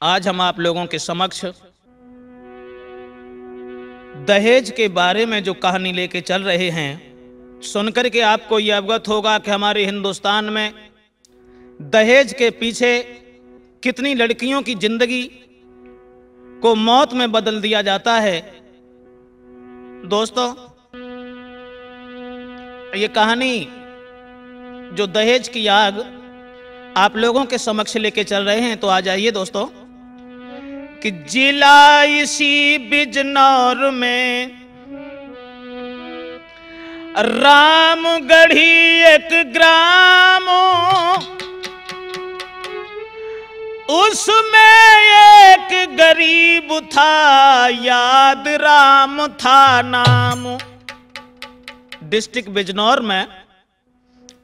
आज हम आप लोगों के समक्ष दहेज के बारे में जो कहानी लेके चल रहे हैं, सुनकर के आपको यह अवगत होगा कि हमारे हिंदुस्तान में दहेज के पीछे कितनी लड़कियों की ज़िंदगी को मौत में बदल दिया जाता है। दोस्तों, ये कहानी जो दहेज की आग आप लोगों के समक्ष लेके चल रहे हैं तो आ जाइए दोस्तों। कि जिला इसी बिजनौर में रामगढ़ी एक ग्राम उसमें एक गरीब था, याद राम था नाम। डिस्ट्रिक्ट बिजनौर में,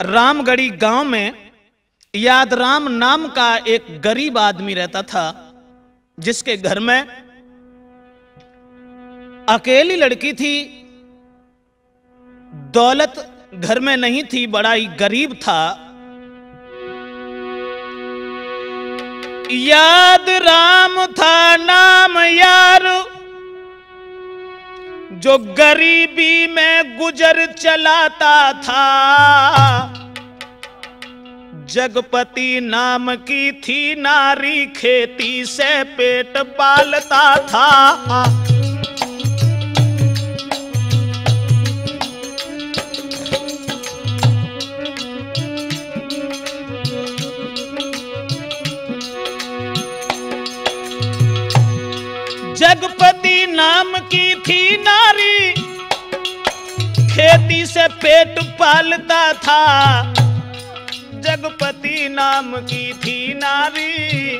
रामगढ़ी गाँव में, याद राम नाम का एक गरीब आदमी रहता था। जिसके घर में अकेली लड़की थी, दौलत घर में नहीं थी, बड़ा ही गरीब था। याद राम था, नाम यार, जो गरीबी में गुजर चलाता था। जगपति नाम की थी नारी खेती से पेट पालता था। जगपति नाम की थी नारी खेती से पेट पालता था। नाम की थी नारी।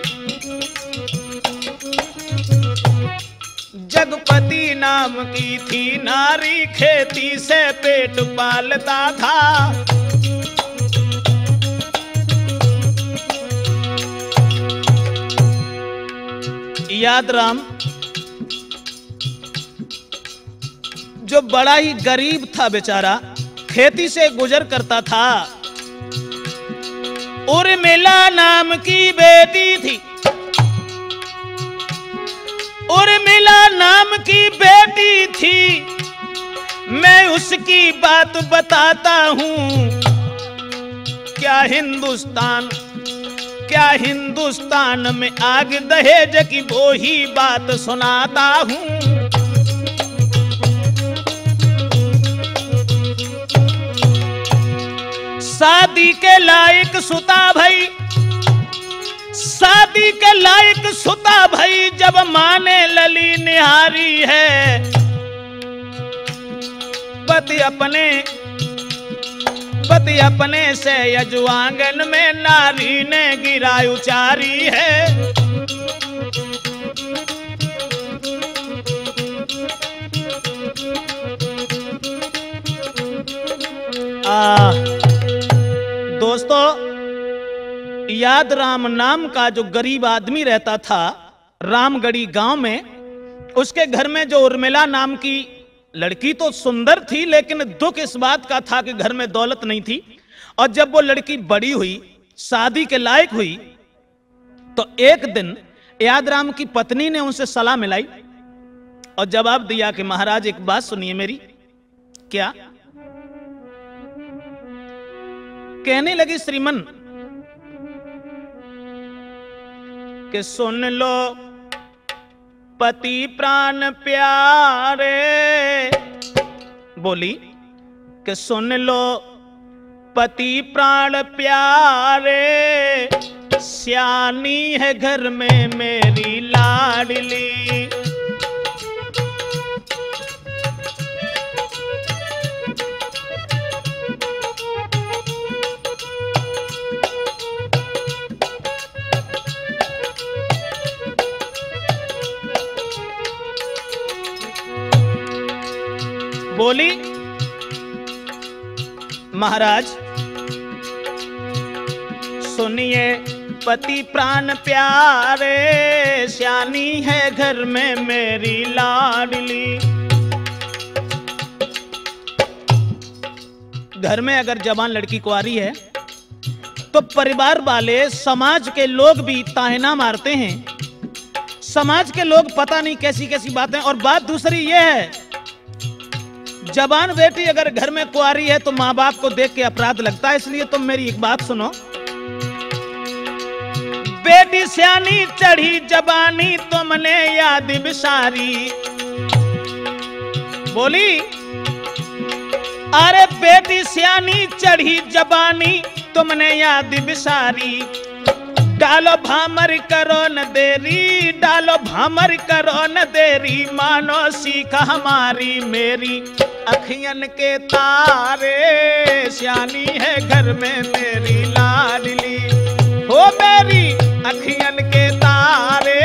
जगपति नाम की थी नारी, खेती से पेट पालता था। याद राम, जो बड़ा ही गरीब था बेचारा, खेती से गुजर करता था। उर्मिला नाम की बेटी थी। उर्मिला नाम की बेटी थी। मैं उसकी बात बताता हूँ। क्या हिंदुस्तान क्या हिंदुस्तान में आग दहेज की वो ही बात सुनाता हूँ। शादी के लायक सुता भई। शादी के लायक सुता भई जब माने लली निहारी है। पति अपने पति अपने से यजुआंगन में नारी ने गिरा उचारी है। आ दोस्तों, याद राम नाम का जो गरीब आदमी रहता था, रामगढ़ी गाँव में, उसके घर में जो उर्मिला नाम की लड़की तो सुंदर थी, लेकिन दुख इस बात का था कि घर में दौलत नहीं थी। और जब वो लड़की बड़ी हुई, शादी के लायक हुई तो एक दिन याद राम की पत्नी ने उनसे सलाह मिलाई। और जवाब दिया कि, महाराज, एक बात सुनिए मेरी, क्या कहने लगी श्रीमन कि सुन लो, पति प्राण प्यारे। बोली कि सुन लो, पति प्राण प्यारे। सियानी है घर में मेरी लाडली। बोली, महाराज, सुनिए, पति प्राण प्यारे, सियानी है घर में मेरी लाडली। घर में अगर जवान लड़की कुआरी है तो परिवार वाले समाज के लोग भी ताहना मारते हैं। समाज के लोग पता नहीं कैसी कैसी बातें और बात दूसरी यह है जवान बेटी अगर घर में कुआरी है तो माँ बाप को देख के अपराध लगता है, इसलिए तुम मेरी एक बात सुनो। बेटी सियानी चढ़ी जबानी, तुमने याद बिसारी। बोली, अरे बेटी सियानी चढ़ी जबानी, तुमने याद बिसारी। डालो भामर करो न देरी, डालो भामर करो न देरी, मानो सीख हमारी मेरी। अखियन के तारे सियानी है घर में मेरी लाडली। हो मेरी अखियन के तारे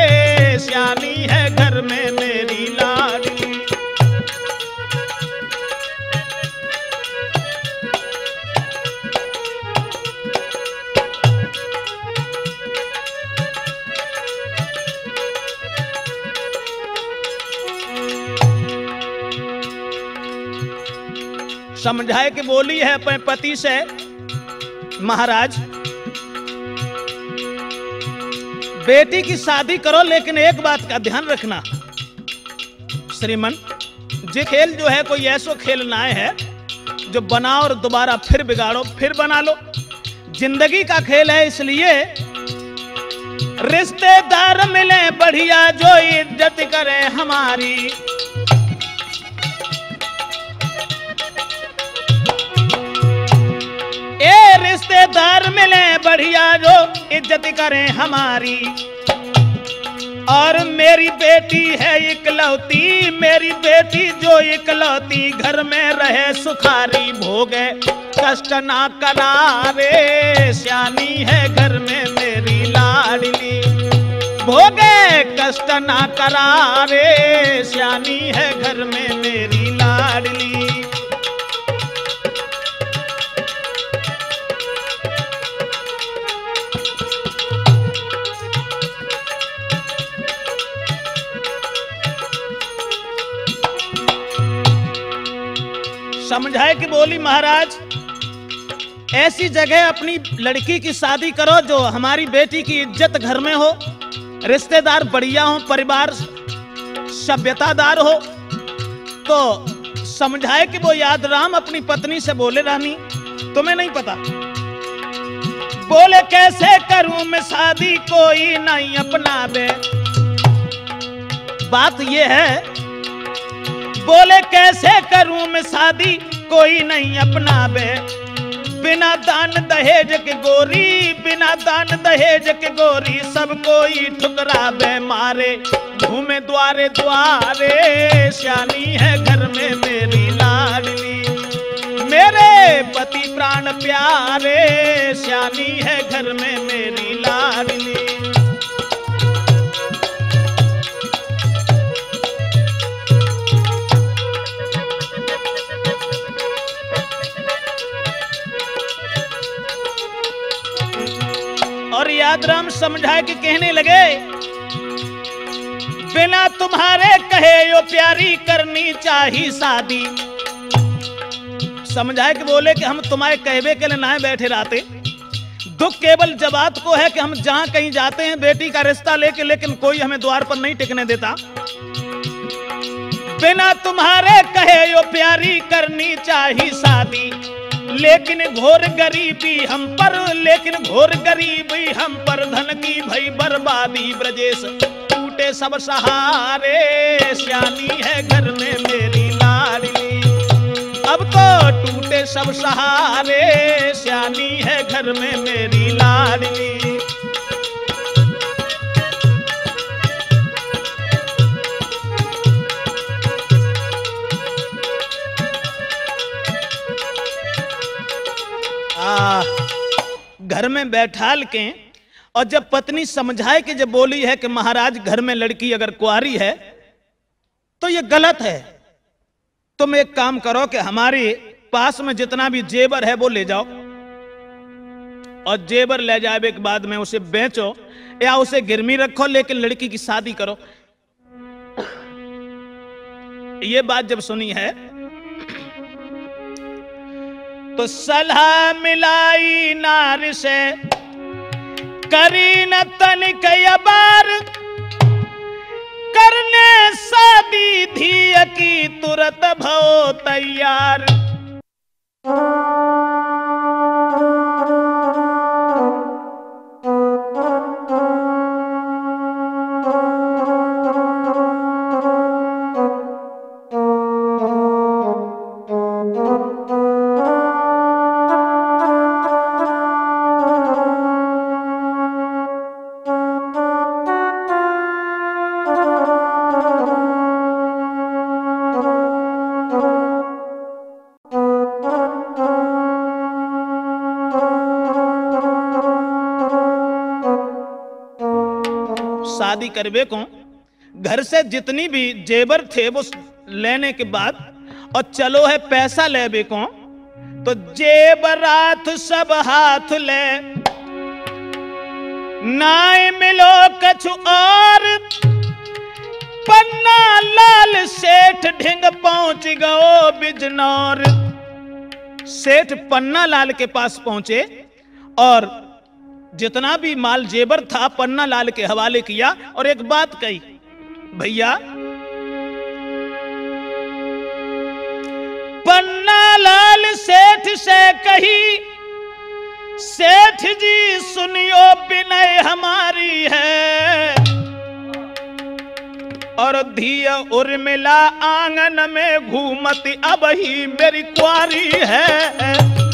अपने पति से, महाराज, बेटी की शादी करो, लेकिन एक बात का ध्यान रखना। श्रीमन ये खेल जो है, कोई ऐसो खेल ना है, जो बनाओ और दोबारा फिर बिगाड़ो, फिर बना लो। ज़िंदगी का खेल है, इसलिए रिश्तेदार मिले, बढ़िया जो इज़्ज़त करे हमारी। रिश्तेदार मिले बढ़िया जो इज़्ज़त करें हमारी। और मेरी बेटी है इकलौती, मेरी बेटी जो इकलौती, घर में रहे सुखारी, भोगे कष्ट ना करारे, सियानी है घर में मेरी लाडली। भोगे कष्ट ना करारे, सियानी है घर में मेरी लाडली। समझाए कि बोली, महाराज, ऐसी जगह अपनी लड़की की शादी करो जो हमारी बेटी की इज़्ज़त घर में हो, रिश्तेदार बढ़िया हो, परिवार सभ्यतादार हो। तो समझाए कि वो याद राम अपनी पत्नी से बोले, रानी, तुम्हें नहीं पता। बोले, कैसे करूँ मैं शादी कोई नहीं अपना बे बात ये है बोले, कैसे करूँ मैं शादी? कोई नहीं अपना बे बिना दान दहेज के गोरी, बिना दान दहेज के गोरी, सब कोई ठुकरा बे मारे। घूमे द्वारे द्वारे श्यानी है घर में मेरी लाडली। मेरे पति प्राण प्यारे श्यानी है घर में मेरी लाडली। राम समझा के कहने लगे, बिना तुम्हारे कहे यो प्यारी करनी चाहिए शादी। समझाए कि बोले कि हम तुम्हारे कहवे के लिए ना बैठे रहते। दुख केवल जबात को है कि हम जहाँ कहीं जाते हैं, बेटी का रिश्ता लेके, लेकिन कोई हमें द्वार पर नहीं टिकने देता। बिना तुम्हारे कहे यो प्यारी करनी चाहिए शादी। लेकिन घोर गरीबी हम पर, लेकिन घोर गरीबी हम पर। धन की भई बर्बादी ब्रजेश, टूटे सब सहारे। सियानी है घर में मेरी लाडली। अब तो टूटे सब सहारे। सियानी है घर में मेरी लाडली। घर में बैठाल के, और जब पत्नी समझाए कि जब बोली है कि महाराज घर में लड़की अगर कुआरी है तो ये गलत है। तुम एक काम करो कि हमारे पास में जितना भी जेबर है वो ले जाओ, और जेबर ले जाए के बाद में उसे बेचो, या उसे गिरमी रखो, लेकिन लड़की की शादी करो। ये बात जब सुनी है तो सलाह मिलाई नार से। करी न तनिक बार करने शादी धीय की तुरत भो तैयार। शादी करबे को घर से जितनी भी जेबर थे वो लेने के बाद, और चलो है पैसा लेबे को तो जेबरात सब हाथ ले। नाय मिलो कछु और, पन्ना लाल सेठ ढिंग पहुँच गओ बिजनौर। सेठ पन्ना लाल के पास पहुँचे, और जितना भी माल जेबर था, पन्ना लाल के हवाले किया और एक बात कही, भैया, पन्ना लाल सेठ से कही, सेठ जी सुनियो विनय हमारी है। और धिया उर्मिला आँगन में घूमती, अब ही मेरी कुआरी है।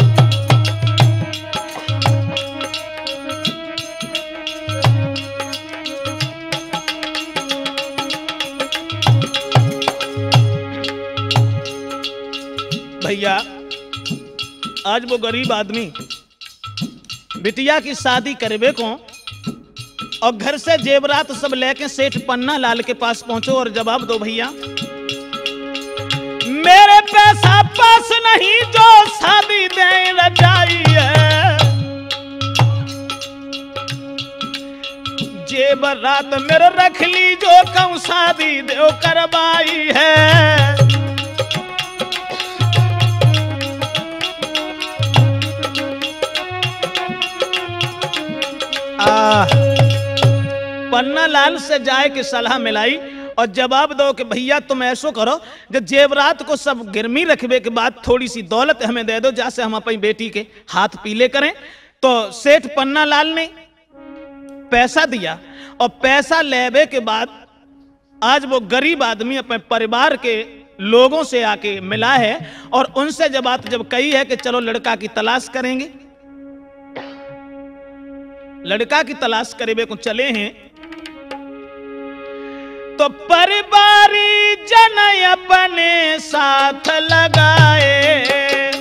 भैया आज वो गरीब आदमी बिटिया की शादी करबे को और घर से जेवरात सब लेके सेठ पन्ना लाल के पास पहुंचो और जवाब दो, भैया, मेरे पैसा पास नहीं जो शादी दे रजाई है। जेवरात मेरे रख ली जो कहूँ शादी दो करवाई है। पन्ना लाल से जाए की सलाह मिलाई और जवाब दो कि भैया, तुम ऐसो करो जब जेवरात को सब गिरमी रखबे के बाद थोड़ी सी दौलत हमें दे दो जैसे हम अपनी बेटी के हाथ पीले करें। तो सेठ पन्ना लाल ने पैसा दिया और पैसा लेबे के बाद आज वो गरीब आदमी अपने परिवार के लोगों से आके मिला है और उनसे जब बात जब कही है कि चलो लड़का की तलाश करेंगे। लड़का की तलाश करे को चले हैं। तो परिवारी जन अपने साथ लगाए।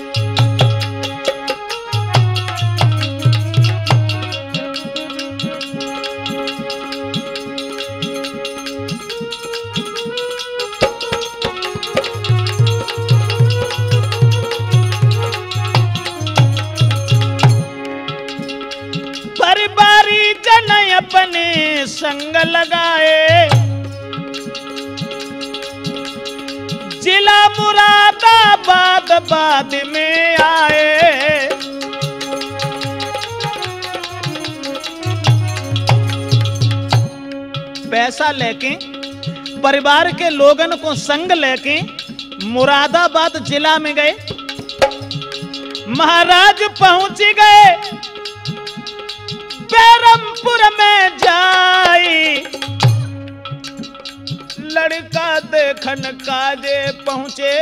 अपने संग लगाए। जिला मुरादाबाद बाद में आए। पैसा लेके, परिवार के लोगन को संग लेके मुरादाबाद जिला में गए। महाराज पहुँच गए। पैरमपुर में जाई। लड़का देखन काजे पहुँचे।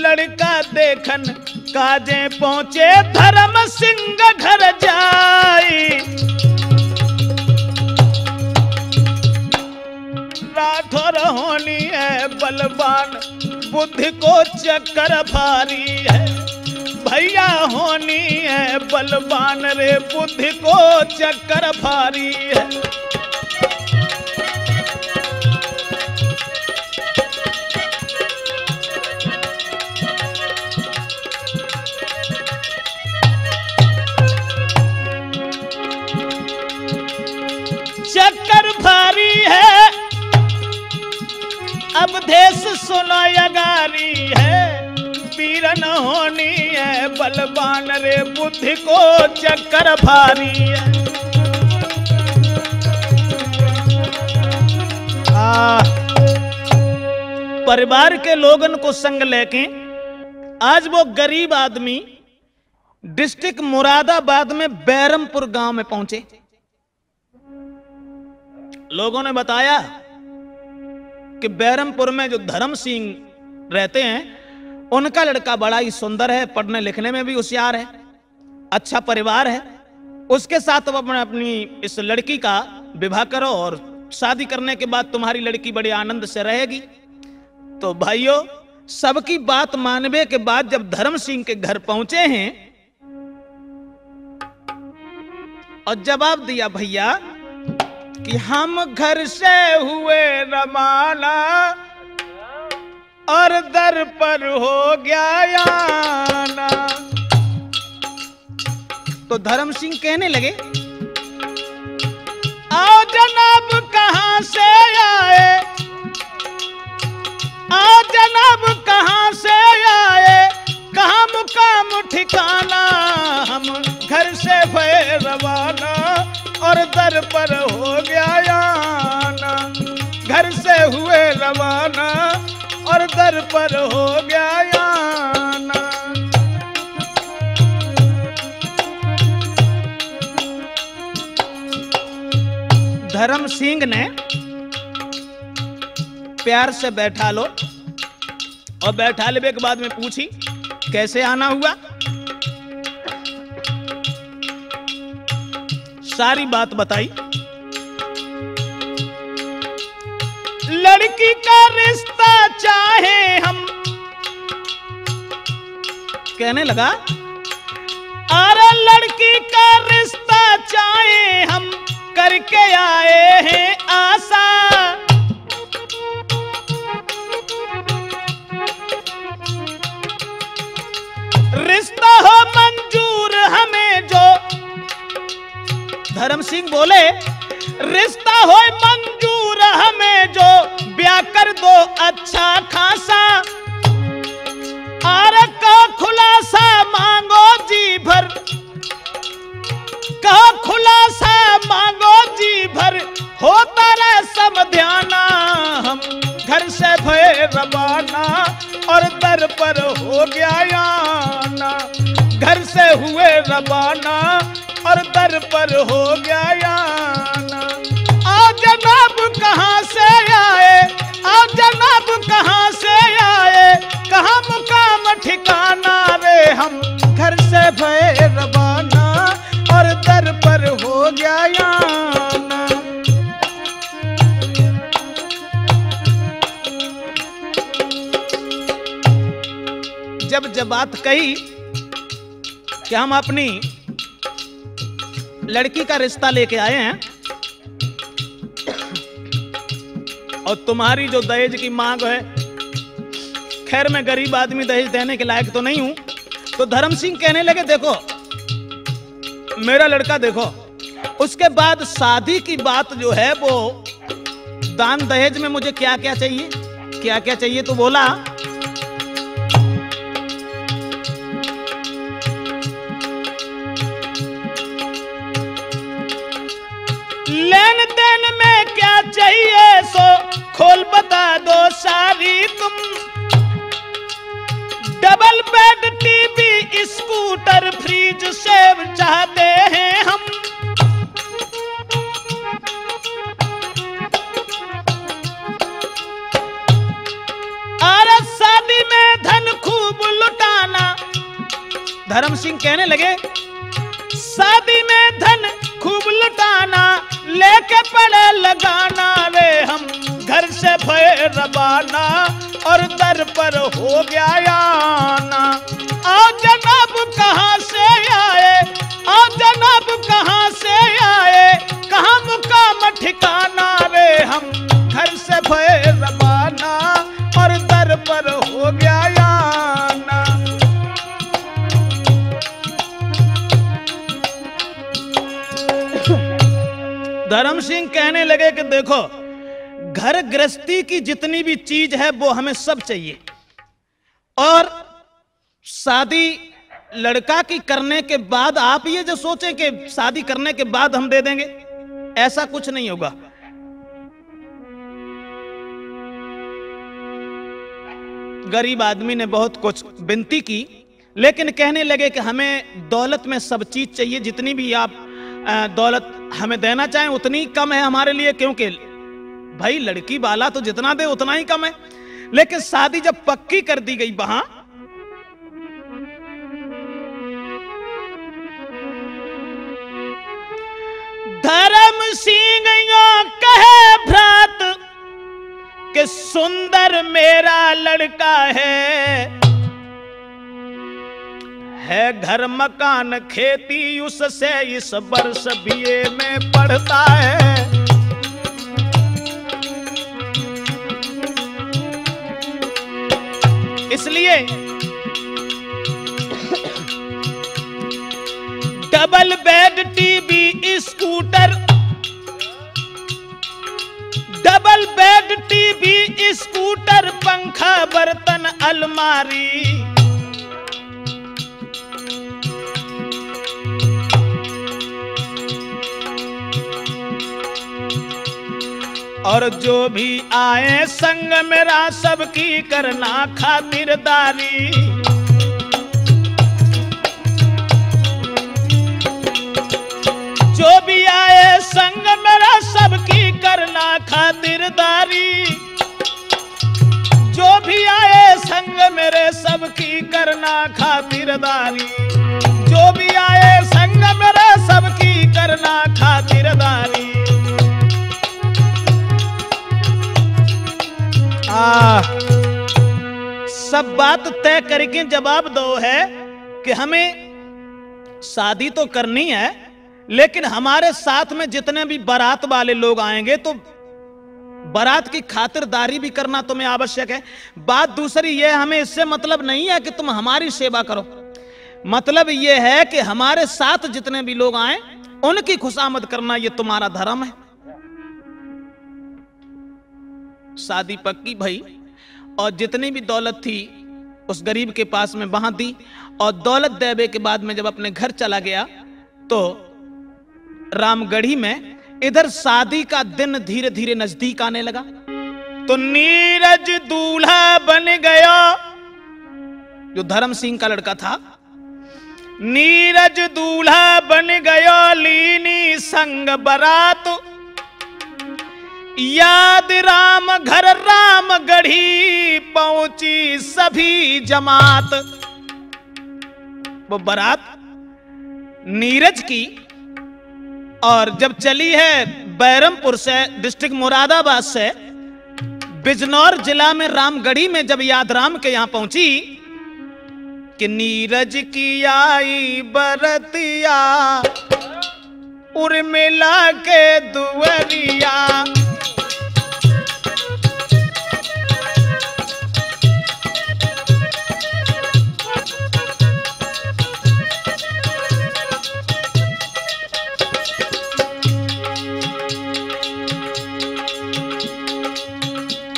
लड़का देखन काजे पहुँचे। धर्म सिंह घर जाई। राठौर होनी है बलवान। बुद्धि को चक्कर भारी है। भैया होनी है बलवान रे, बुद्धि को चक्कर भारी है। चक्कर भारी है। अब देश सुनो यगारी है। पीरन होनी है बलवान रे बुद्धि को चक्कर भारी है। आ, परिवार के लोगन को संग लेके आज वो गरीब आदमी डिस्ट्रिक्ट मुरादाबाद में बैरमपुर गाँव में पहुँचे। लोगों ने बताया कि बैरमपुर में जो धर्म सिंह रहते हैं उनका लड़का बड़ा ही सुंदर है, पढ़ने लिखने में भी होशियार है अच्छा परिवार है। उसके साथ वो अपने अपनी इस लड़की का विवाह करो और शादी करने के बाद तुम्हारी लड़की बड़े आनंद से रहेगी। तो भाइयों, सबकी बात मानवे के बाद जब धर्म सिंह के घर पहुँचे हैं, और जवाब दिया भैया कि हम घर से हुए रवाना और दर पर हो गया आना तो धर्म सिंह कहने लगे, आओ जनाब कहाँ से आए? आओ जनाब कहाँ से आए? कहा मुकाम ठिकाना? हम घर से भय रवाना, और दर पर हो गया आना घर से हुए रवाना और दर पर हो गया आना धर्म सिंह ने प्यार से बैठा लो और बैठा लेने के बाद में पूछी, कैसे आना हुआ? सारी बात बताई। लड़की का रिश्ता चाहे हम। कहने लगा, अरे लड़की का रिश्ता चाहे हम करके आए हैं आशा। रिश्ता हो मंजूर हमें जो। धर्म सिंह बोले, रिश्ता हो मंजूर हमें जो ब्याह कर दो अच्छा खासा। आर का खुलासा मांगो जी भर। का खुलासा मांगो जी भर। होता रहे सब ध्याना। हम घर से भय रवाना। और दर पर हो गया आना। घर से हुए रवाना। और दर पर हो गया आ जनाब कहाँ से आए? आ जनाब कहाँ से आए? कहाँ मुकाम ठिकाना रे हम? घर से भय रवाना और दर पर हो गया आना जब जब बात कही कि हम अपनी लड़की का रिश्ता लेके आए हैं और तुम्हारी जो दहेज की मांग है, खैर मैं गरीब आदमी दहेज देने के लायक तो नहीं हूँ तो धर्म सिंह कहने लगे, देखो, मेरा लड़का देखो, उसके बाद शादी की बात जो है वो दान दहेज में मुझे क्या क्या चाहिए? क्या क्या चाहिए तो बोला। में क्या चाहिए सो? खोल बता दो सारी तुम। Double bed TV scooter fridge save चाहते हैं हम। शादी में धन खूब लुटाना। धर्म सिंह कहने लगे, शादी में धन खूब लुटाना। लेके पड़े लगाना रे हम घर से भय रवाना, और दर पर हो गया आना। आ जनाब कहाँ से आए? आ जनाब कहाँ से आए? कहाँ मुकाम ठिकाना रे हम घर से भय रवाना? धर्म सिंह कहने लगे कि देखो, घर गृहस्थी की जितनी भी चीज़ है, वो हमें सब चाहिए। और शादी लड़का की करने के बाद आप ये जो सोचें कि शादी करने के बाद हम दे देंगे, ऐसा कुछ नहीं होगा। गरीब आदमी ने बहुत कुछ विनती की, लेकिन कहने लगे कि हमें दौलत में सब चीज़ चाहिए, जितनी भी आप दौलत हमें देना चाहें, उतनी कम है हमारे लिए, क्योंकि भाई, लड़की वाला तो जितना दे, उतना ही कम है। लेकिन शादी जब पक्की कर दी गई, वहाँ धर्म सिंह कहे भ्रात, कि सुंदर मेरा लड़का है। है घर मकान, खेती उससे इस वर्ष बीए में पढ़ता है। इसलिए double bed, TV, scooter, double bed, TV, scooter, पंखा, बर्तन, अलमारी और जो भी आए संग मेरा सबकी करना खातिरदारी जो भी आए संग मेरा सबकी करना खातिरदारी जो भी आए संग मेरे सबकी करना खातिरदारी जो भी आए संग मेरे सबकी करना खातिरदारी आ, सब बात तय करके जवाब दो है कि हमें शादी तो करनी है लेकिन हमारे साथ में जितने भी बारात वाले लोग आएँगे तो बारात की खातिरदारी भी करना तुम्हें आवश्यक है। बात दूसरी यह हमें इससे मतलब नहीं है कि तुम हमारी सेवा करो। मतलब यह है कि हमारे साथ जितने भी लोग आए उनकी खुशामद करना यह तुम्हारा धर्म है। शादी पक्की भई। और जितनी भी दौलत थी, उस गरीब के पास में वहाँ दी। और दौलत देवे के बाद में जब अपने घर चला गया तो रामगढ़ी में इधर शादी का दिन धीरे धीरे नज़दीक आने लगा। तो नीरज दूल्हा बन गया, जो धर्म सिंह का लड़का था। नीरज दूल्हा बन गया, लीनी संग बरात। याद राम, घर राम गढ़ी पहुँची सभी जमात। वो बारात नीरज की और जब चली है बैरमपुर से डिस्ट्रिक्ट मुरादाबाद से, बिजनौर जिला में रामगढ़ी में जब याद राम के यहाँ पहुँची, कि नीरज की आई बरतिया उर्मिला के दुवरिया।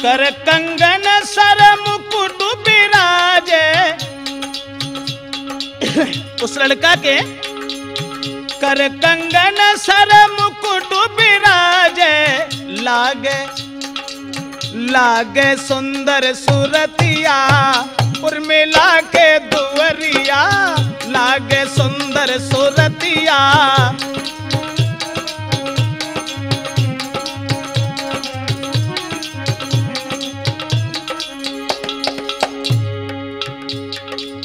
कर कंगन सर मुकुट विराजे उस लड़का के कर कंगन सर मुकुट विराजे लागे लागे सुंदर सुरतिया उर्मिला के दुवरिया। लागे सुंदर सुरतिया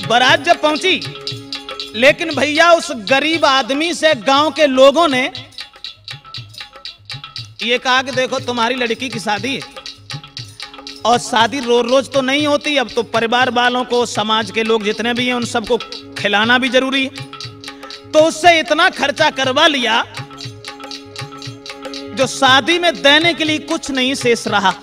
बारात जब पहुँची, लेकिन भैया उस गरीब आदमी से गाँव के लोगों ने ये कहा कि देखो तुम्हारी लड़की की शादी और शादी रोज रोज तो नहीं होती, अब तो परिवार वालों को, समाज के लोग जितने भी हैं, उन सबको खिलाना भी ज़रूरी है। तो उससे इतना खर्चा करवा लिया, जो शादी में देने के लिए कुछ नहीं शेष रहा।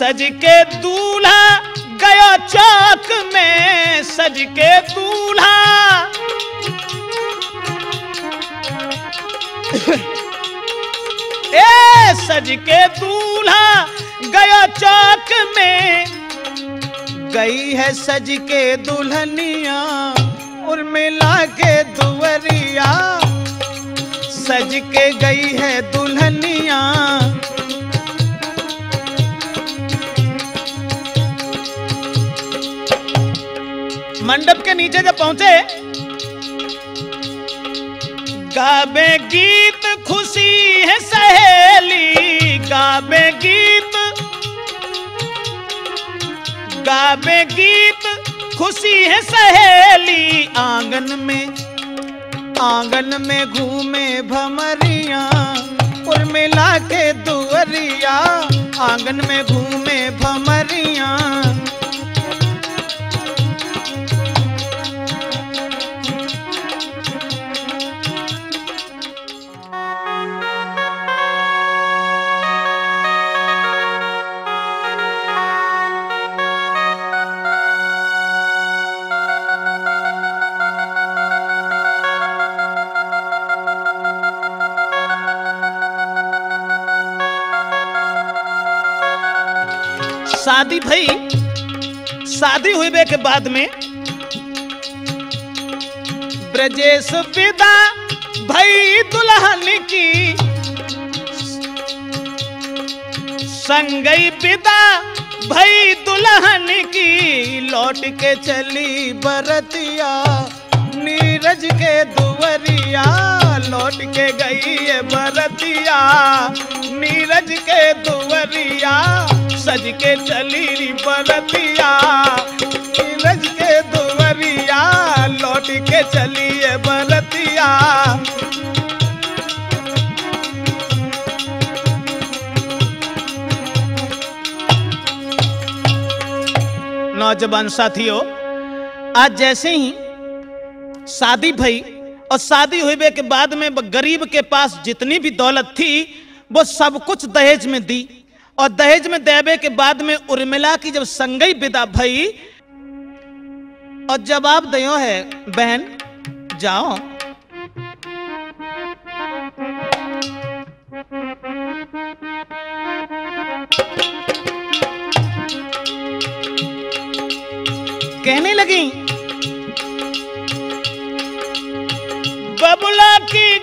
सज के दूल्हा गया चौक में, सज के दूल्हा। ए, सज के दूल्हा गया चौक में, गई है सज के दुल्हनिया उर्मिला के दुवरिया। सज के गई है दुल्हनिया मंडप के नीचे जब पहुँचे गावे गीत खुशी है सहेली गावे गीत गावे गीत खुशी है सहेली, आँगन में आँगन में घूमे भमरिया उर्मिला के दुअरिया आँगन में घूमे भमरिया। शादी भई, शादी हुए के बाद में ब्रजेश विदा, भई दुल्हन की संगई पिता भई दुल्हन की लौट के चली बरतिया। नीरज के दुवरिया लौट के गई है बरतिया। नीरज के दुवरिया सज के चली बरतिया। नीरज के दुवरिया लौट के चली है बरतिया। नौजवान साथियों, आज जैसे ही शादी भई और शादी हुए के बाद में गरीब के पास जितनी भी दौलत थी, वो सब कुछ दहेज में दी। और दहेज में देवे के बाद में उर्मिला की जब संगई विदा भई, और जवाब दयो है, बहन, जाओ। कहने लगी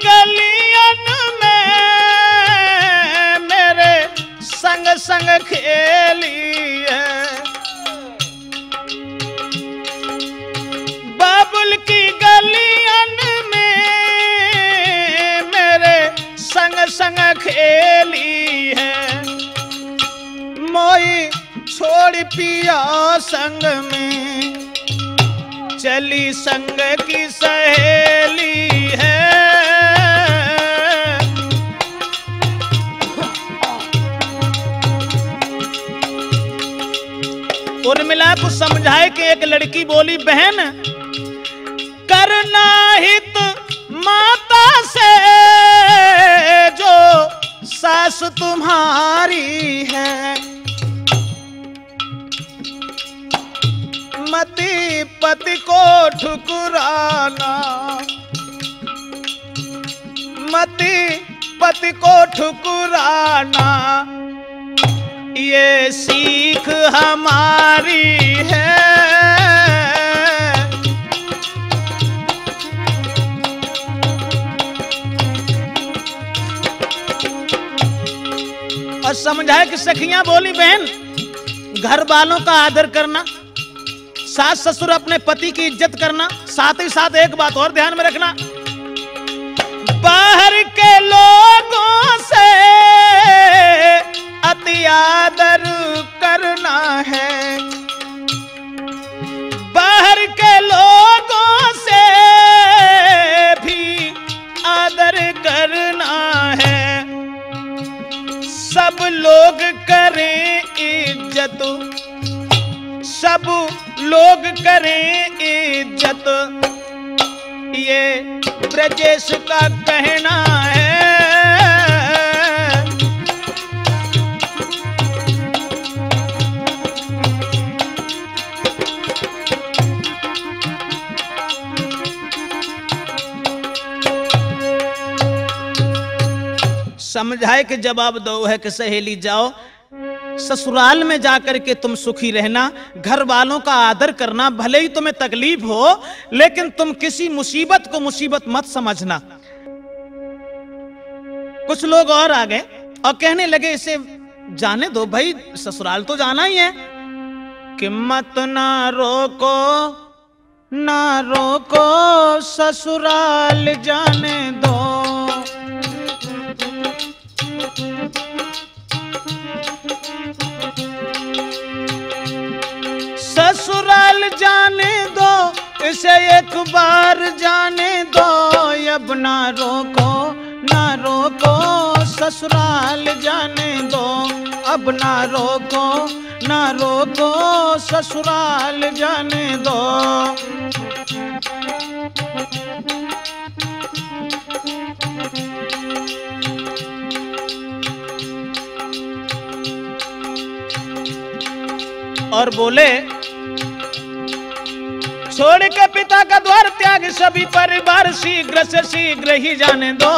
गलियन में मेरे संग संग खेली बाबुल की गलियन में मेरे संग संग खेली है मोई छोड़ पिया संग में, चली संग की सहेली है। उर्मिला को समझाए कि एक लड़की बोली, बहन, करना हित माता से जो सास तुम्हारी है। मति पति को ठुकराना। मति पति को ठुकराना। ये सीख हमारी है। और समझाए कि सखियाँ बोली, बहन, घर वालों का आदर करना, सास ससुर अपने पति की इज़्ज़त करना, साथ ही साथ एक बात और ध्यान में रखना, बाहर के लोगों से अति आदर करना है। बाहर के लोगों से भी आदर करना है। सब लोग करें इज़्ज़त। सब लोग करें इज़्ज़त। ये ब्रजेश का कहना है। समझाए के जवाब दो, है कि सहेली जाओ। ससुराल में जाकर के तुम सुखी रहना घर वालों का आदर करना, भले ही तुम्हें तकलीफ़ हो, लेकिन तुम किसी मुसीबत को मुसीबत मत समझना। कुछ लोग और आ गए और कहने लगे, इसे जाने दो, भाई, ससुराल तो जाना ही है। कि मत ना रोको ना रोको, ससुराल जाने दो। ससुराल जाने दो, इसे एक बार जाने दो। अब ना रोको ना रोको, ससुराल जाने दो। अब ना रोको ना रोको, ससुराल जाने दो। और बोले छोड़ के पिता का द्वार त्याग सभी परिवार शीघ्र से शीघ्र ही जाने दो।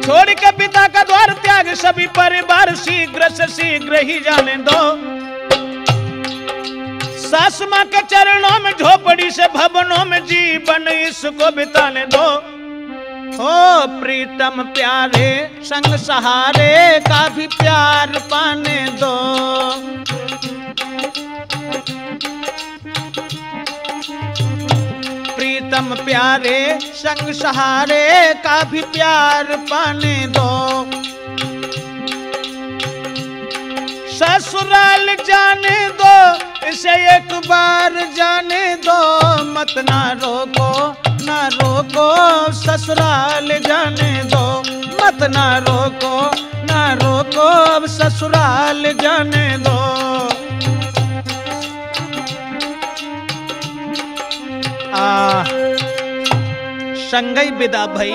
छोड़ के पिता का द्वार त्याग सभी परिवार शीघ्र से शीघ्र ही जाने दो। सास माँ के चरणों में झोपड़ी से भवनों में जीवन इसको बिताने दो। हो प्रीतम प्यारे, संग सहारे का भी प्यार पाने दो। प्रीतम प्यारे, संग सहारे का भी प्यार पाने दो। ससुराल जाने दो, इसे एक बार जाने दो, मत ना रोको। ना रोको, ससुराल जाने दो। मत ना रोको ना रोको, अब ससुराल जाने दो। आ संगई विदा भई।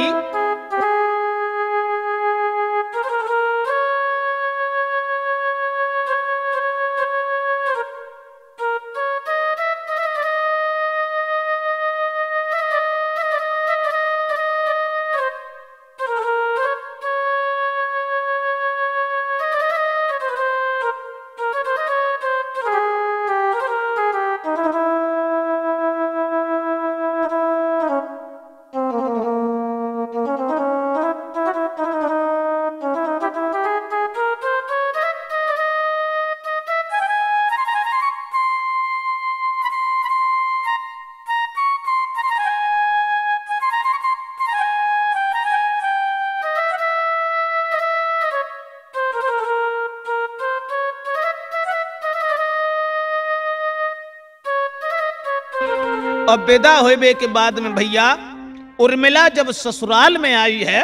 और विदा होबे के बाद में भैया, उर्मिला जब ससुराल में आई है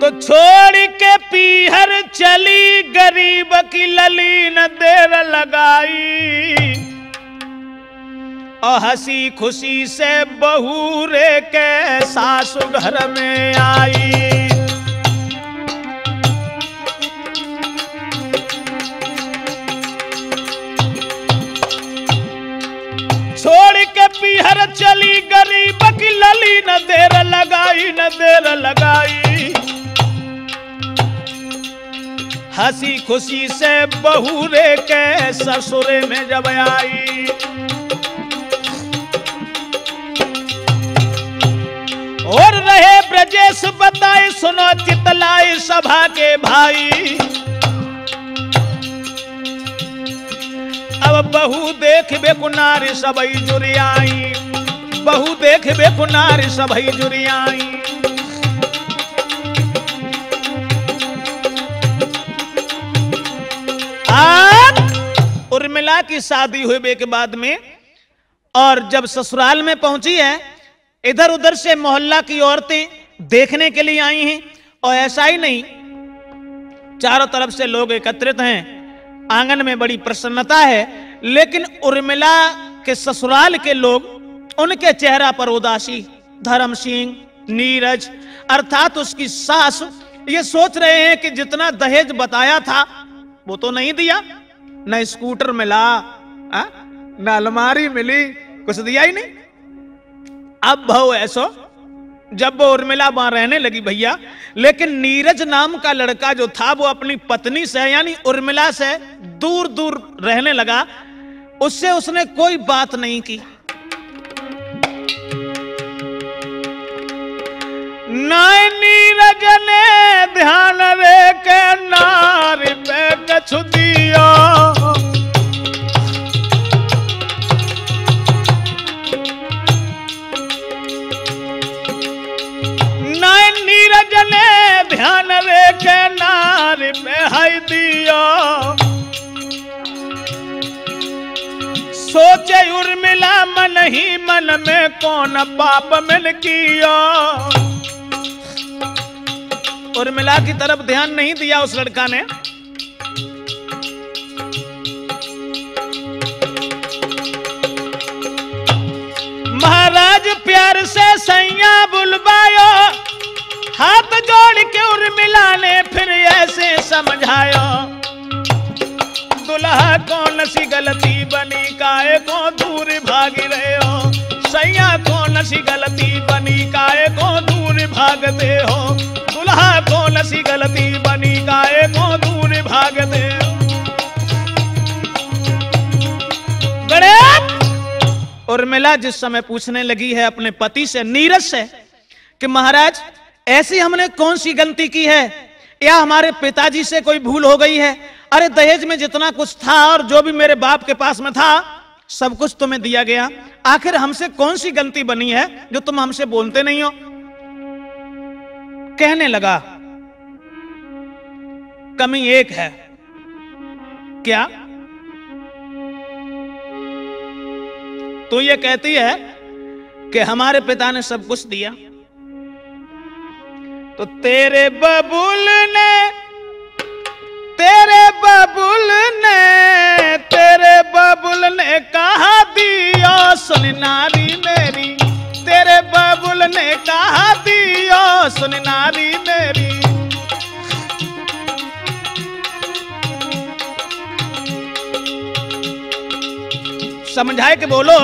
तो छोड़ के पीहर चली गरीब की लली न देर लगाई। और हँसी खुशी से बहू रे के सासु घर में आई। न देर लगाई। हँसी खुशी से बहू रे के ससुरे में जब आई। और रहे ब्रजेश बताए सुनो चितलाई सभा के भाई। अब बहु देख बेकुनारी सबई जुरियाई। बहु देख बेकुनारी सबई जुरियाई। की शादी हुए के बाद में, और जब ससुराल में पहुँची है इधर उधर से मोहल्ला की औरतें देखने के लिए आई हैं, और ऐसा ही नहीं, चारों तरफ़ से लोग एकत्रित हैं। आँगन में बड़ी प्रसन्नता है, लेकिन उर्मिला के ससुराल के लोग, उनके चेहरा पर उदासी धर्म सिंह नीरज, अर्थात उसकी सास, ये सोच रहे हैं कि जितना दहेज बताया था, वो तो नहीं दिया। न स्कूटर मिला आ? ना अलमारी मिली, कुछ दिया ही नहीं अब भाव ऐसो, जब वो उर्मिला वहाँ रहने लगी भैया, लेकिन नीरज नाम का लड़का जो था, वो अपनी पत्नी से, यानी उर्मिला से दूर दूर रहने लगा, उससे उसने कोई बात नहीं की नैनी रजने ध्यान वे के नार पे कछु नैनी रजने ध्यान वे के नार पे दिया। सोचे उर्मिला मन ही मन में कौन पाप मिल किया। उर्मिला की तरफ़ ध्यान नहीं दिया उस लड़का ने। महाराज प्यार से सैया बुलवायो, हाथ जोड़ के उर्मिला ने फिर ऐसे समझायो। दुल्हा कौन सी गलती बनी काए को दूर भाग रहे हो? सैया कौन सी गलती बनी काए को दूर भागते हो? दुल्हा कौन सी गलती बनी को दूर उर्मिला जिस समय पूछने लगी है अपने पति से, नीरज से, कि महाराज, ऐसी हमने कौन सी गलती की है? या हमारे पिताजी से कोई भूल हो गई है? अरे दहेज में जितना कुछ था और जो भी मेरे बाप के पास में था, सब कुछ तुम्हें दिया गया। आखिर हमसे कौन सी गलती बनी है, जो तुम हमसे बोलते नहीं हो? कहने लगा, कमी एक है। क्या? तो ये कहती है कि हमारे पिता ने सब कुछ दिया? तो तेरे बबुल ने, तेरे बबुल ने, तेरे बबुल ने कहा दियो, सुन नारी मेरी, तेरे बबुल ने कहा दियो सुन नारी मेरी। समझाए कि बोलो?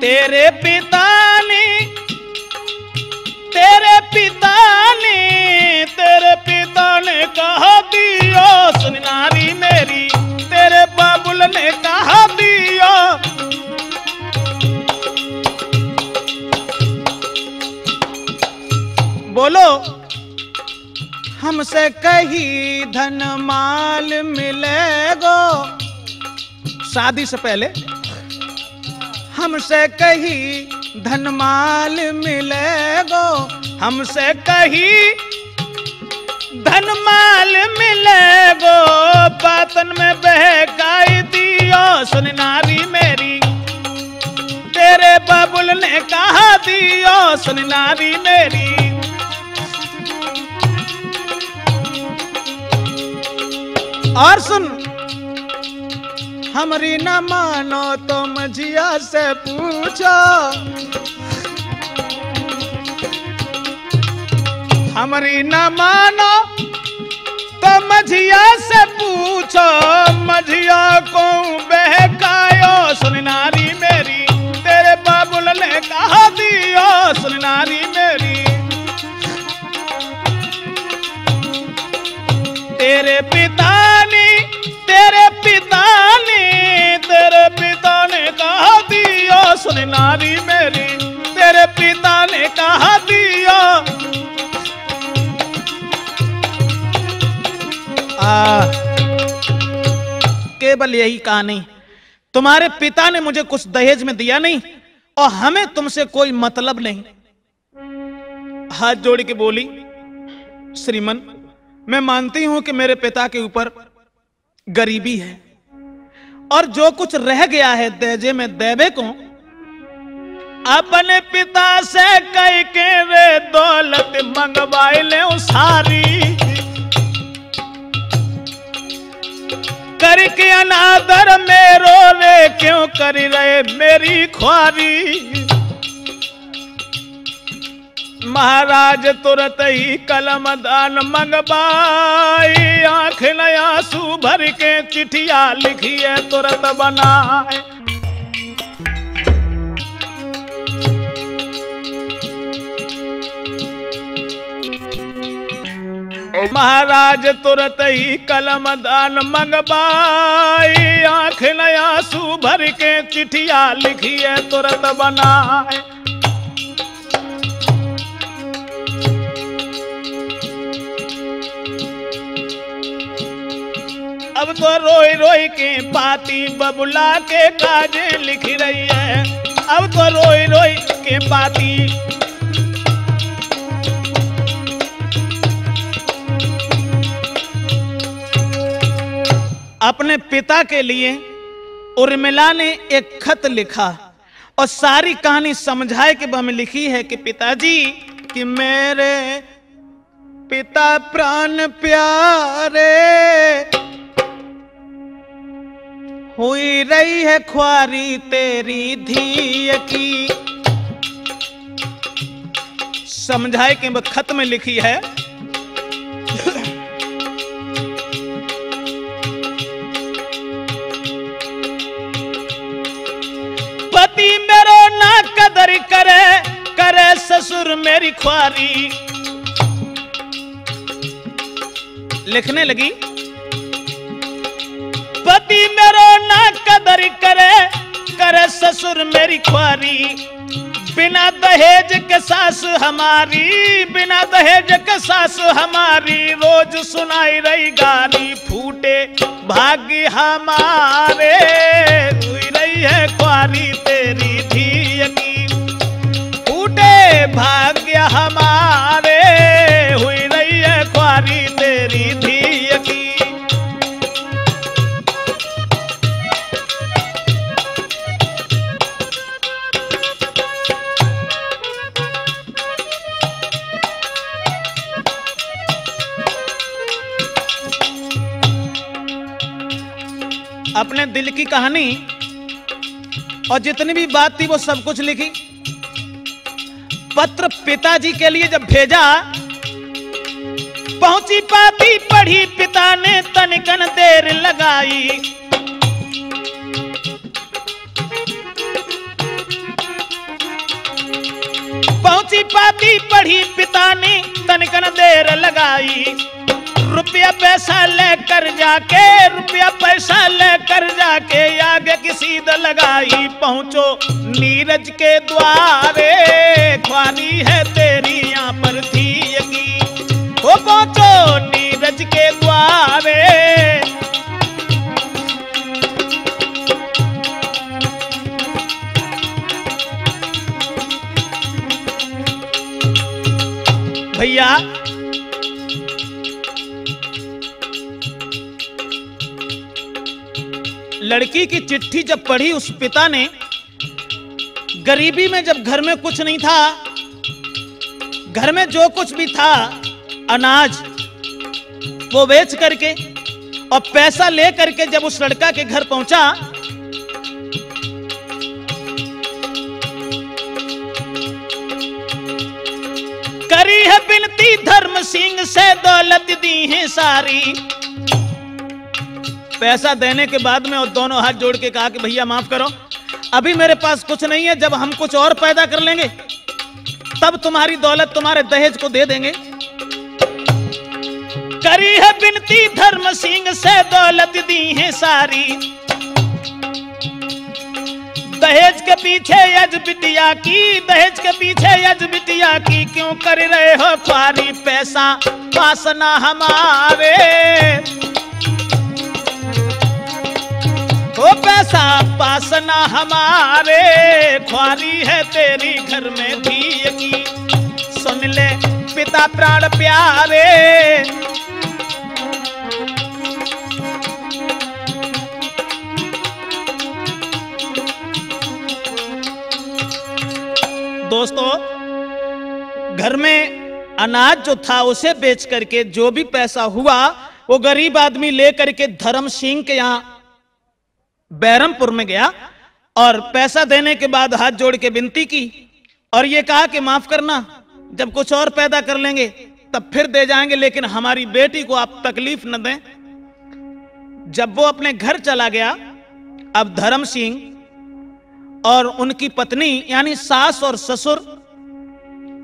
तेरे पिता ने तेरे पिता ने तेरे पिता ने कहा दियो, सुन नारी मेरी, तेरे बाबुल ने कहा दियो। बोलो। हमसे कही धन माल मिलेगो। शादी से पहले हमसे कही धन माल मिलेगो। हमसे कही धन माल मिलेगो। बातन में बहकाई दियो, सुन नारी मेरी। तेरे बबुल ने कहा दियो, सुन नारी मेरी। और सुन। हमारी न मानो तो मझिया से पूछो। हमारी न मानो तो मझिया से पूछो। मझिया को बहकायो। सुन नारी मेरी, तेरे बाबुल ने कहा दियो। सुन नारी मेरी तेरे पिता ने तेरे पिता ने तेरे पिता ने कहा दियो सुन नारी मेरी तेरे पिता ने कहा दियो। आ, केवल यही कहा नहीं तुम्हारे पिता ने मुझे कुछ दहेज में दिया नहीं और हमें तुमसे कोई मतलब नहीं। हाथ जोड़ के बोली श्रीमन मैं मानती हूँ कि मेरे पिता के ऊपर गरीबी है। और जो कुछ रह गया है दहेजे में देवे को, अपने पिता से कई के रे दौलत मंगवाई ले सारी। करके अनादर मेरो रे क्यों कर रहे मेरी ख्वारी महाराज तुरत ही कलम दान मंगवाई आँख नया सू भर के चिठिया लिखिए, तुरंत बनाए। महाराज तुरत ही कलम दान मंगवाई आँख नया सू भर के चिठिया लिखिए, तुरंत बनाए। साहब तो रोई रोई के पाती बबुला के काजे लिख रही है। अब तो रोई रोई के पाती। अपने पिता के लिए उर्मिला ने एक खत लिखा और सारी कहानी समझाए के हमें लिखी है कि पिताजी, कि मेरे पिता प्राण प्यारे हुई रही है ख्वारी तेरी धी की। समझाए कि खत में लिखी है। पति मेरो ना कदर करे करे ससुर मेरी ख्वारी लिखने लगी? पति मेरो ना कदर करे करे ससुर मेरी ख्वारी बिना दहेज के सास हमारी, बिना दहेज के सास हमारी, रोज सुनाई रही गाली फूटे भाग्य हमारे हुई रही है क्वारी तेरी धी की फूटे भाग्य हमारे अपने दिल की कहानी और जितनी भी बात थी वो सब कुछ लिखी। पत्र पिताजी के लिए जब भेजा, पहुँची पाती पढ़ी, पिता ने तनिकन देर लगाई। पहुँची पाती पढ़ी, पिता ने तनिकन देर लगाई। रुपया पैसा लेकर जाके, रुपया पैसा लेकर जाके आगे किसी द लगाई पहुंचो। नीरज के द्वारे, ख्वानी है तेरी यहाँ पर थी की वो पहुंचो नीरज के द्वारे। भैया लड़की की चिट्ठी जब पढ़ी उस पिता ने, गरीबी में जब घर में कुछ नहीं था, घर में जो कुछ भी था, अनाज, वो बेच करके और पैसा ले करके जब उस लड़का के घर पहुँचा, करी है बिनती धर्म सिंह से दौलत दी है सारी। पैसा देने के बाद में और दोनों हाथ जोड़ के कहा कि भैया माफ़ करो। अभी मेरे पास कुछ नहीं है, जब हम कुछ और पैदा कर लेंगे, तब तुम्हारी दौलत तुम्हारे दहेज को दे देंगे। करी है बिनती धर्म सिंह से दौलत दी है सारी। दहेज के पीछे यज बिटिया की, दहेज के पीछे यज बिटिया की, क्यों कर रहे हो ख्वारी पैसा? वासना हमारे। ओ पैसा पासना हमारे, ख्वारी है तेरी घर में भी की सुन ले पिता प्राण प्यारे। दोस्तों, घर में अनाज जो था उसे बेच करके जो भी पैसा हुआ, वो गरीब आदमी लेकर के धर्म सिंह के यहाँ बैरमपुर में गया और पैसा देने के बाद हाथ जोड़ के विनती की और ये कहा कि माफ़ करना, जब कुछ और पैदा कर लेंगे, तब फिर दे जाएँगे, लेकिन हमारी बेटी को आप तकलीफ़ न दें। जब वो अपने घर चला गया, अब धर्म सिंह और उनकी पत्नी, यानी सास और ससुर,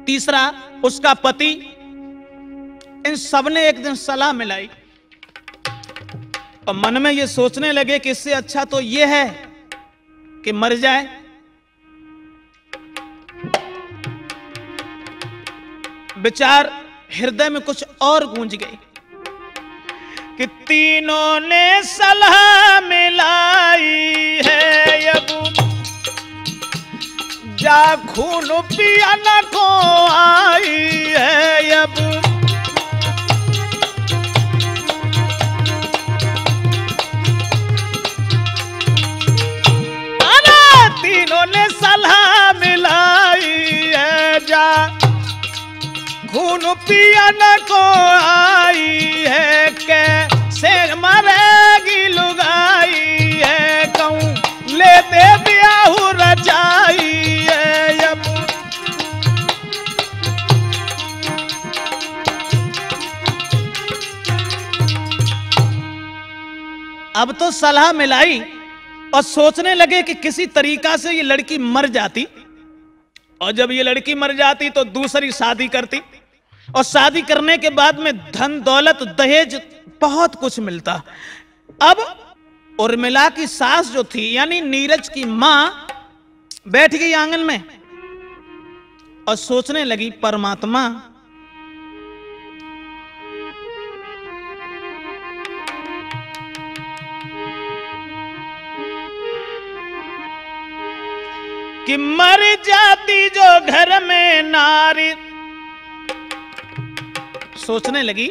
तीसरा उसका पति, इन सबने एक दिन सलाह मिलाई। और मन में ये सोचने लगे कि इससे अच्छा तो ये है कि मर जाए। विचार हृदय में कुछ और गूंज गई कि तीनों ने सलाह मिलाई है अब जा खून पिया न को आई है अब ने सलाह मिलाई है जा। खून पियन को आई है, के शेर मरेगी लुगाई है, कहूँ, लेते ब्याहू रचाई है अब तो सलाह मिलाई। और सोचने लगे कि किसी तरीका से ये लड़की मर जाती और जब ये लड़की मर जाती तो दूसरी शादी करती और शादी करने के बाद में धन, दौलत, दहेज बहुत कुछ मिलता। अब उर्मिला की सास जो थी, यानी नीरज की माँ, बैठ गई आँगन में और सोचने लगी, परमात्मा कि मर जाती जो घर में नारी। सोचने लगी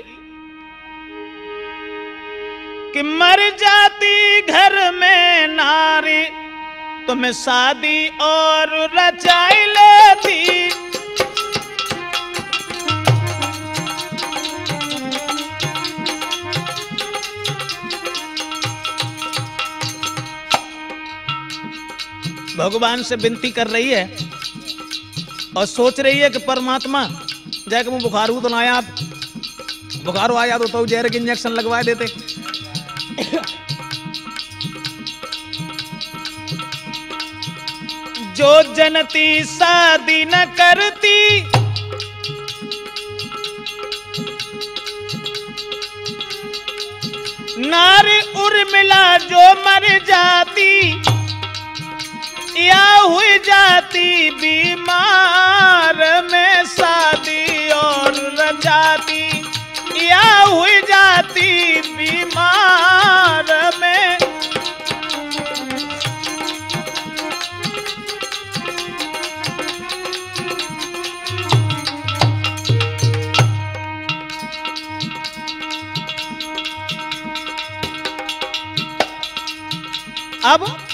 कि मर जाती घर में नारी। तो मैं शादी और रचाई लेती। भगवान से विनती कर रही है और सोच रही है कि परमात्मा जाके मुँह बुखार तो ना आप। बुखार आया तो, तो जहर के इंजेक्शन लगवा देते। जो जनती शादी न करती नारी उर्मिला जो मर जाती या हुई जाती बीमार में शादी और रजाती या हुई जाती बीमार में? अब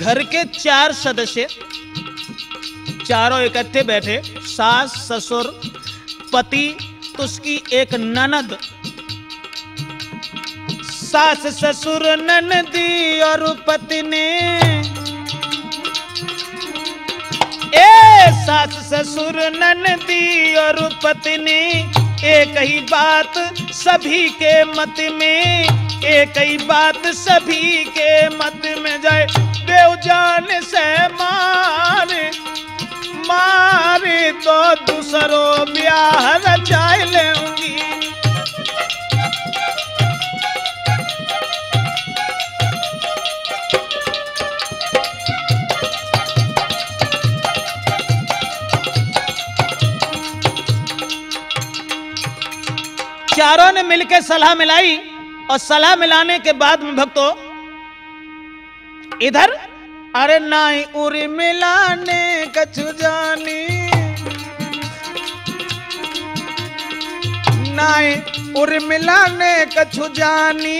घर के चार सदस्य, चारों इकट्ठे बैठे, सास, ससुर, पति तो उसकी एक ननद, सास, ससुर, ननदी और पत्नी ए, सास, ससुर, ननदी और पत्नी एक ही बात सभी के मत में, एक ही बात सभी के मत में जाए। देव जान से मारे मारे तो दूसरों ब्याह रचाई लेंगी। चारों ने मिलकर सलाह मिलाई, और सलाह मिलाने के बाद में भक्तों इधर। अरे नाई उरी मिलाने कछु जानी नाई उरी मिलाने कछु जानी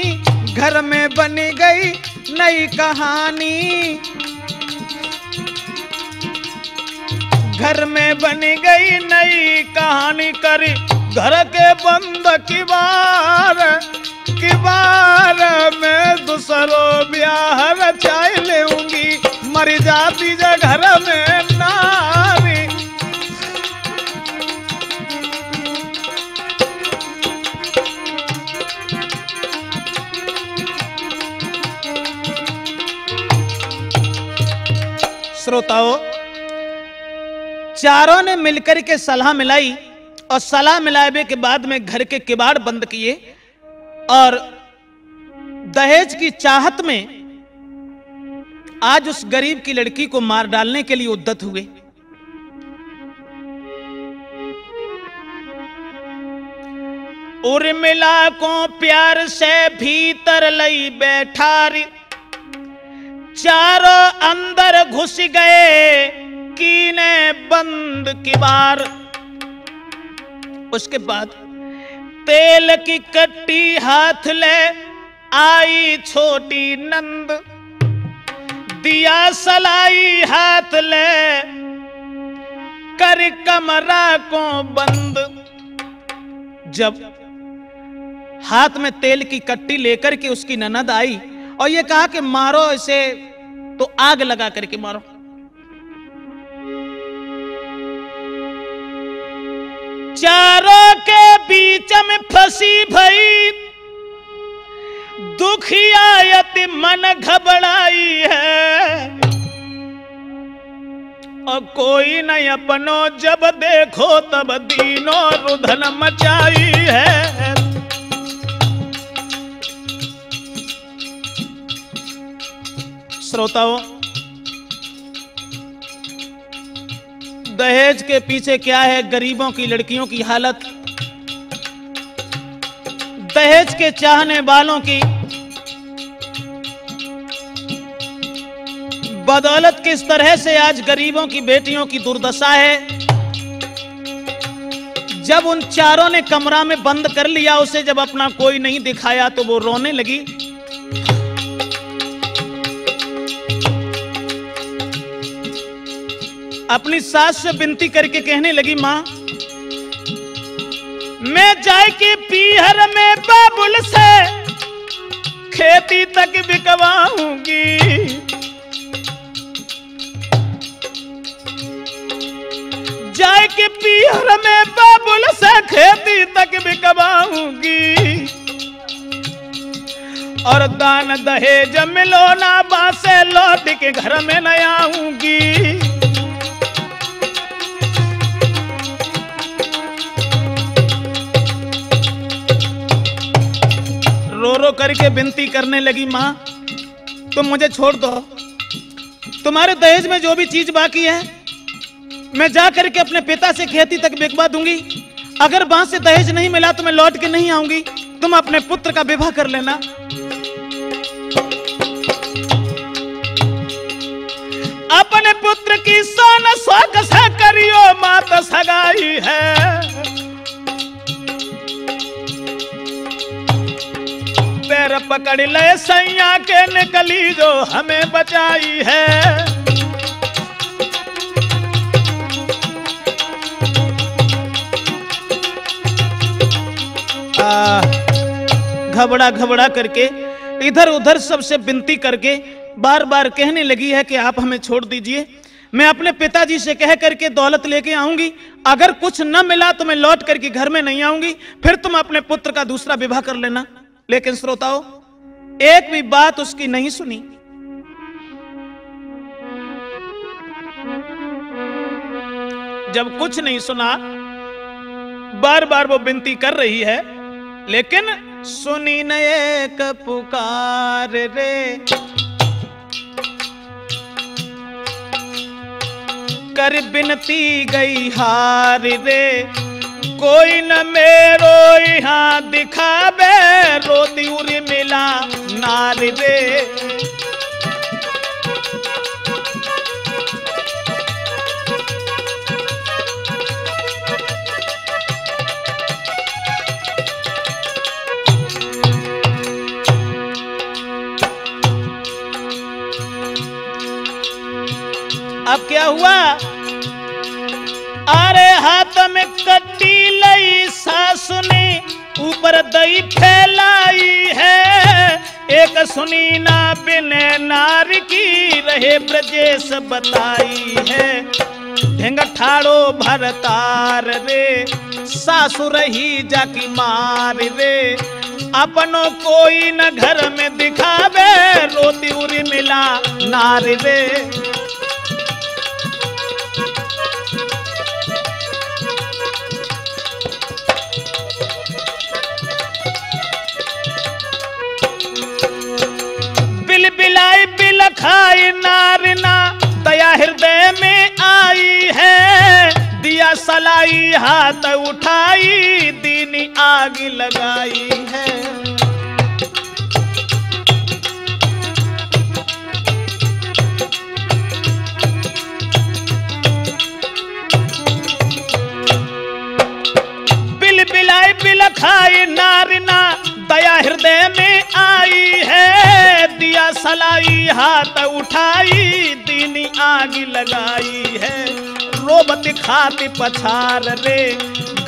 घर में बनी गई नई कहानी। घर में बनी गई नई कहानी करी, घर के बंद की बार। की बार में दूसरो ब्याह रचाई लेऊँगी। मर जाती जो घर में नारी। श्रोताओं, चारों ने मिलकर के सलाह मिलाई और सलाह मिलावे के बाद में घर के किबाड़ बंद किए। और दहेज की चाहत में आज उस गरीब की लड़की को मार डालने के लिए उद्दत हुए। उर्मिला को प्यार से भीतर लई बैठारी। चारों अंदर घुस गए कीने बंद की बार। उसके बाद तेल की कट्टी हाथ ले, आई छोटी नंद। दिया सलाई हाथ ले, कर कमरा को बंद। जब हाथ में तेल की कट्टी लेकर के उसकी ननद आई, और ये कहा कि मारो इसे तो आग लगा करके मारो। चारों के बीच में फंसी भई। दुखियायत मन घबराई है। और कोई नहीं अपनो, जब देखो तब दीनों रुधन मचाई है। श्रोताओं दहेज के पीछे क्या है गरीबों की लड़कियों की हालत? दहेज के चाहने वालों की बदौलत किस तरह से आज गरीबों की बेटियों की दुर्दशा है? जब उन चारों ने कमरा में बंद कर लिया, उसे जब अपना कोई नहीं दिखाया तो वो रोने लगी। अपनी सास से विनती करके कहने लगी, माँ, मैं जाए की पीहर में बाबुल से खेती तक बिकवाऊँगी। जाए के पीहर में बाबुल से खेती तक बिकवाऊँगी। और दान दहेज मिलो ना, बासे लौट के घर में न आऊँगी। रो रो करके विनती करने लगी, माँ। तुम मुझे छोड़ दो। तुम्हारे दहेज में जो भी चीज़ बाकी है, मैं जा करके अपने पिता से खेती तक बिकवा दूँगी। अगर वहाँ से दहेज नहीं मिला तो मैं लौट के नहीं आऊँगी। तुम अपने पुत्र का विवाह कर लेना। अपने पुत्र की सोन स्वाग से करियो मात सगाई है। पैर पकड़ ले, सैया के निकली जो हमें बचाई है। घबरा घबरा करके, इधर उधर सबसे विनती करके, बार बार कहने लगी है कि आप हमें छोड़ दीजिए। मैं अपने पिताजी से कह करके दौलत लेके आऊँगी। अगर कुछ न मिला तो मैं लौट करके घर में नहीं आऊँगी। फिर तुम अपने पुत्र का दूसरा विवाह कर लेना। लेकिन श्रोताओं, एक भी बात उसकी नहीं सुनी। जब कुछ नहीं सुना बार बार वो विनती कर रही है, लेकिन सुनी न एक पुकार रे। कर बिनती गई हार रे। कोई न मेरो यहाँ दिखावे, रोती उरी मिला नार रे अब क्या हुआ? अरे हाथ में कट्टी सास ने ऊपर दई फैलाई है। एक सुनी ना बिने नार की रहे ब्रजेश बताई है। ढेंग ठाड़ो भरतार रे सासुर ही जाकी मार रे। अपनो कोई न घर में दिखावे, रोती उरी मिला नार रे। बिलाई बिल खाई नारना, दया हृदय में आई है। दिया सलाई हाथ उठाई, दीनी आग लगाई है। बिल बिलाई बिल खाई नारना दया हृदय में आई है। दिया सलाई, हाथ उठाई, दीनी आग लगाई है। रो रोब दिखाती पछार रे,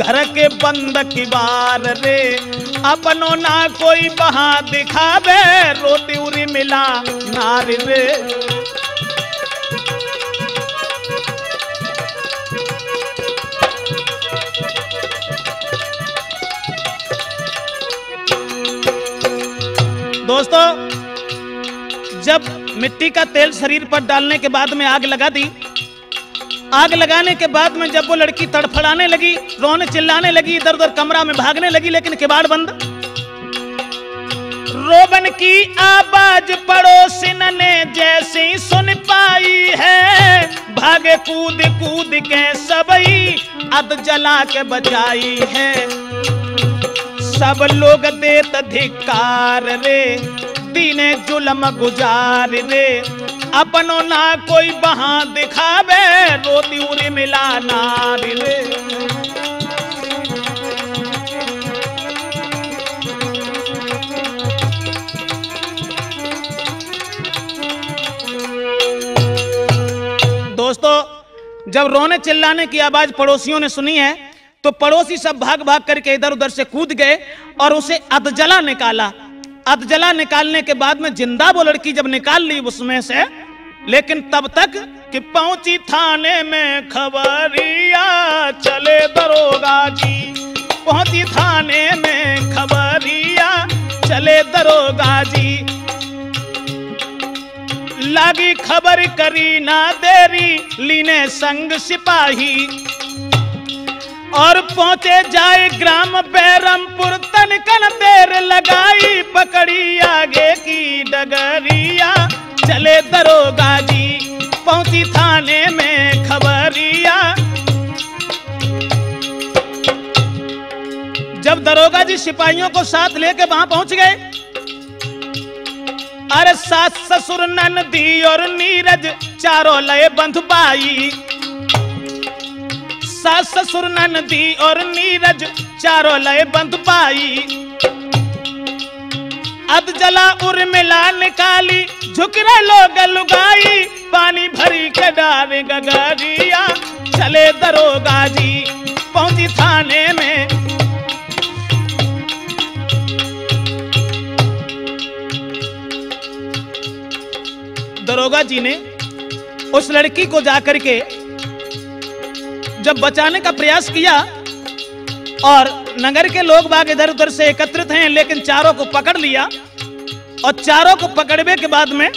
घर के बंद की बार रे। अपनो ना कोई बहा दिखावे, रोती उरी मिला नारी रे। दोस्तों, जब मिट्टी का तेल शरीर पर डालने के बाद में आग लगा दी, आग लगाने के बाद में जब वो लड़की तड़फड़ाने लगी, रोने चिल्लाने लगी, इधर उधर कमरा में भागने लगी, लेकिन किबाड़ बंद। रोबन की आवाज़ पड़ोसिन ने जैसी सुन पाई है। भागे कूद कूद के सबई, अद जला के बचाई है। सब लोग देत धिकार रे दीने जुलम गुजार रे। अपनो ना कोई बहा दिखावे, रोती उरी मिला नारी रे। दोस्तों, जब रोने चिल्लाने की आवाज़ पड़ोसियों ने सुनी है तो पड़ोसी सब भाग भाग करके इधर उधर से कूद गए और उसे अधजला निकाला। अधजला निकालने के बाद में ज़िंदा वो लड़की जब निकाल ली उसमें से, लेकिन तब तक कि पहुँची थाने में खबरिया चले दरोगा जी पहुँची थाने में खबरिया चले दरोगा जी। लागी खबर करी ना देरी, लीने संग सिपाही। और पहुँचे जाए ग्राम बैरमपुर, तनकन देर लगाई पकड़ी आगे की डगरिया। चले दरोगा जी, पहुँची थाने में खबरिया। जब दरोगा जी सिपाहियों को साथ लेके वहाँ पहुँच गए, अरे सास ससुर ननदी और नीरज, चारों लय बंधु बाई। सास ससुर ननदी और नीरज चारों लय बंधु बाई अद जला उर्मिला निकाली झुकरे लोग लुगाई, पानी भरी के डारे गगरिया। चले दरोगा जी, पहुँची थाने में। दरोगा जी ने उस लड़की को जाकर के जब बचाने का प्रयास किया और नगर के लोग बाग इधर उधर से एकत्रित हैं, लेकिन चारों को पकड़ लिया और चारों को पकड़ने के बाद में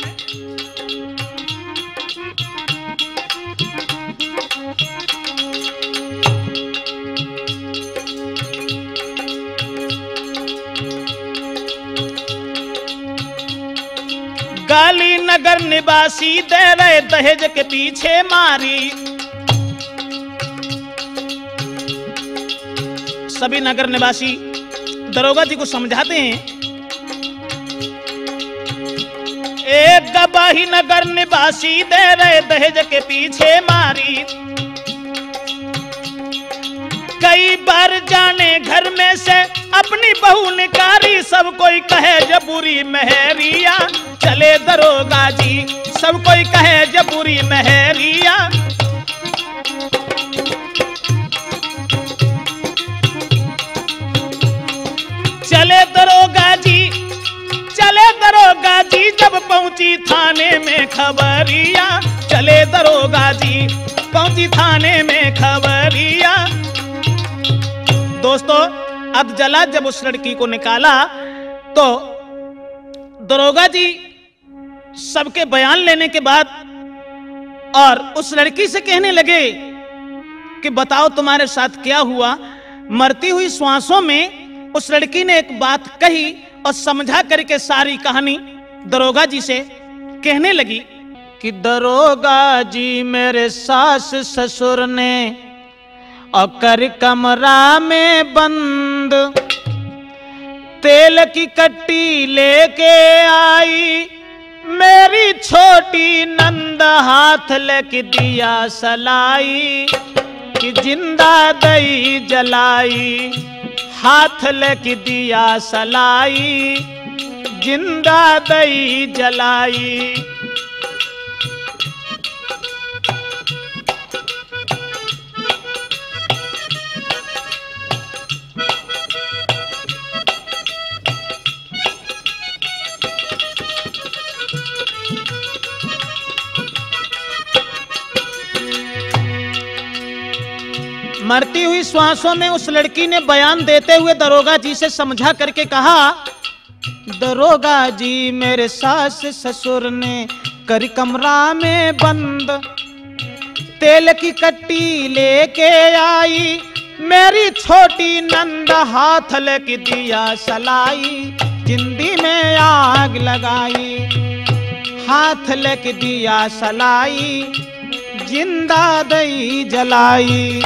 गाली नगर निवासी दे रहे दहेज के पीछे मारी। सभी नगर निवासी दरोगा जी को समझाते हैं। एक गवाही नगर निवासी दे रहे दहेज के पीछे मारी। कई बार जाने घर में से अपनी बहू निकारी, सब कोई कहे जबूरी महरिया। चले दरोगा जी, सब कोई कहे जबूरी महरिया। चले दरोगा जी, चले दरोगा जी, जब पहुँची थाने में खबरिया। चले दरोगा जी, पहुँची थाने में खबरिया। दोस्तों, अब जला जब उस लड़की को निकाला तो दरोगा जी सबके बयान लेने के बाद और उस लड़की से कहने लगे कि बताओ तुम्हारे साथ क्या हुआ? मरती हुई श्वासों में उस लड़की ने एक बात कही और समझा करके सारी कहानी दरोगा जी से कहने लगी कि दरोगा जी मेरे सास ससुर ने कर कमरा में बंद तेल की कट्टी लेके आई, मेरी छोटी नंद हाथ लेके दिया सलाई, कि ज़िंदा दई जलाई। हाथ लेके दिया सलाई ज़िंदा दई जलाई। मरती हुई श्वासों में उस लड़की ने बयान देते हुए दरोगा जी से समझा करके कहा, दरोगा जी, मेरे सास ससुर ने कर कमरा में बंद, तेल की कट्टी लेके आई, मेरी छोटी नंद हाथ लेके दिया सलाई, जिंदी में आग लगाई, हाथ लेके दिया सलाई, ज़िंदा दई जलाई।